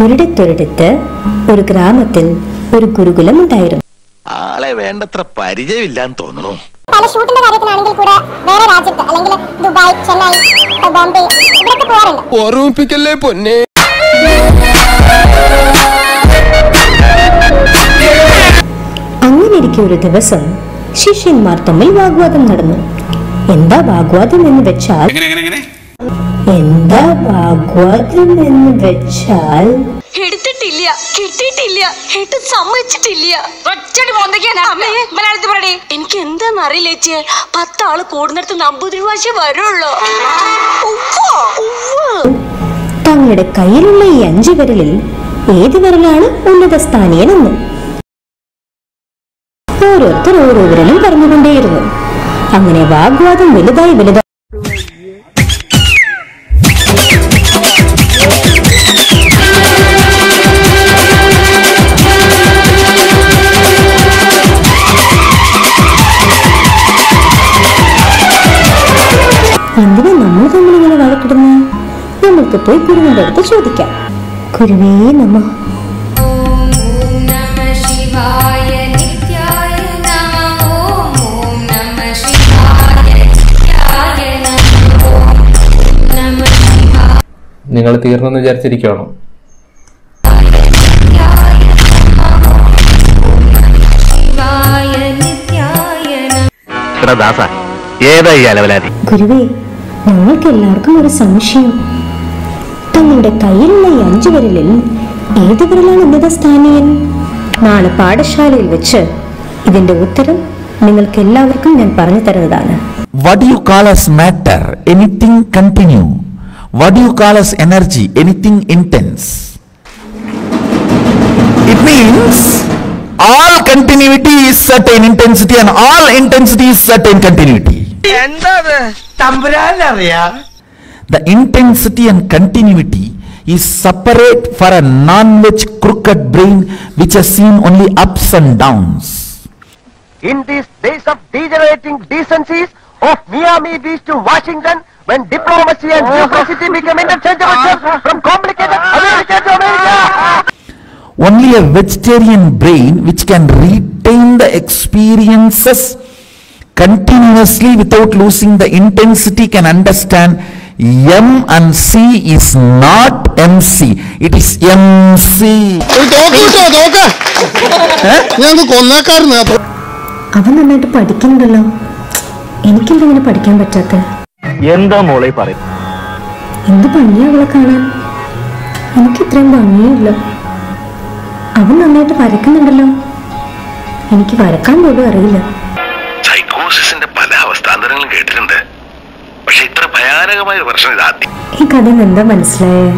ഒരിടത്തൊരിടത്ത് ഒരു ഗ്രാമത്തിൽ ഒരു ഗുരുകുലം ഉണ്ടായിരുന്നു. ആളെ വേണ്ടത്ര പരിചയമില്ലാന്ന് തോന്നുന്നു പല ഷൂട്ടിന്റെ കാര്യത്തിലാണെങ്കിൽ കൂടെ വേറെ രാജ്യത്ത് അല്ലെങ്കിൽ ദുബായ് ചെന്നൈ ബോംബെ ഇവിടൊക്കെ പോകാറുണ്ട് ഓർമ്മിപ്പിക്കല്ലേ പൊന്നെ? അങ്ങനെ ഇരിക്കെ ഒരു ദിവസം ശിഷ്യന്മാർ തമ്മിൽ വാഗ്വാദം നടന്നു. എന്താ വാഗ്വാദം എന്ന് വെച്ചാൽ എന്താ വാഗ്വാദം എന്ന് വെച്ചാൽ എടുത്തിട്ടില്ല കിട്ടിയിട്ടില്ല എട്ട് സമ്മതിച്ചിട്ടില്ല. ഒറ്റടി മലയാളത്തിൽ പറയണേ എനിക്ക് എന്താന്ന് അറിയില്ല ചേച്ചി. പത്താൾ കൂടുന്നിടത്ത് നമ്പൂതിരി ഭാഷ വരുള്ളൂ. ഉവ്വ, ഉവ്വ. തങ്ങളുടെ കയ്യിലുള്ള ഈ അഞ്ചു വിരലിൽ ഏത് വിരലാണ് ഉന്നത സ്ഥാനീയനെന്ന് ഓരോരുത്തർ ഓരോ വിരലും പറഞ്ഞുകൊണ്ടേയിരുന്നു. അങ്ങനെ വാഗ്വാദം വലുതായി വലുതായി നമുക്ക് പോയി ഗുരുവിന്റെ അടുത്ത് ചോദിക്കാം ഗുരുവേ നമ. നിങ്ങൾ തീർന്നെന്ന് വിചാരിച്ചിരിക്കുകയാണോ ഗുരുവേ ഞങ്ങൾക്ക് എല്ലാവർക്കും ഒരു സംശയം. തങ്ങളുടെ കയ്യിലുള്ള ഈ അഞ്ചു വിരലിൽ ഏത് വിരലാണ് ഉന്നത സ്ഥാനീയൻ? നാളെ പാഠശാലയിൽ വെച്ച് ഇതിന്റെ ഉത്തരം നിങ്ങൾക്ക് എല്ലാവർക്കും ഞാൻ പറഞ്ഞു തരുന്നതാണ്. Energy anything intense it means all continuity is certain intensity and all intensity is certain continuity എന്താ തമ്പുരാനറിയാ. The intensity and continuity is separate for a non-veg crooked brain which has seen only ups and downs. In these days of degenerating decencies of Miami Beach to Washington, when diplomacy and bureaucracy become interchangeable from complicated America to America. Only a vegetarian brain which can retain the experiences continuously without losing the intensity can understand M and C is not MC. It is MC. അവൻ നന്നായിട്ട് പഠിക്കുന്നുണ്ടല്ലോ. എനിക്കെന്താ ഇങ്ങനെ പഠിക്കാൻ പറ്റാത്ത. എന്താ മോളെ പറയും എന്ത് ഭംഗിയാ അവളെ കാണാൻ? എനിക്ക് ഇത്രയും ഭംഗിയില്ല. അവൻ നന്നായിട്ട് വരക്കുന്നുണ്ടല്ലോ. എനിക്ക് വരക്കാൻ പോലും അറിയില്ല. സൈക്കോസിന്റെ പല അവസ്ഥാന്തരങ്ങളും കേട്ടിട്ടുണ്ട്. ഭയാനകമായ പ്രശ്നം ഇതാദ്യം ഈ കഥ എന്താ മനസ്സിലായേ?